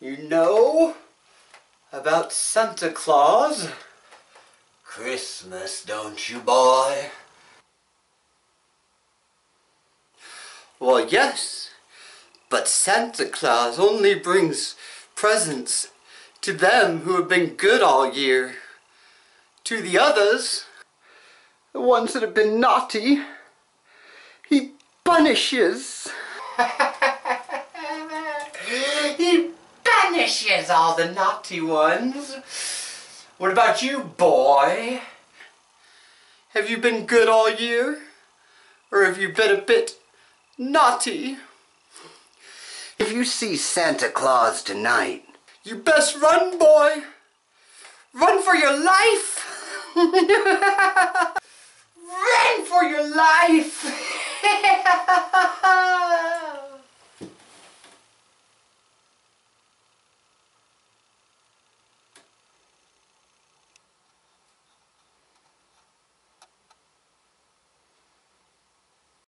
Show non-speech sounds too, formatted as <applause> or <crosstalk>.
You know about Santa Claus? Christmas, don't you, boy? Well, yes, but Santa Claus only brings presents to them who have been good all year. To the others, the ones that have been naughty, he punishes. <laughs> he punishes all the naughty ones. What about you, boy? Have you been good all year? Or have you been a bit naughty? If you see Santa Claus tonight, you best run, boy. Run for your life. <laughs> run for your life.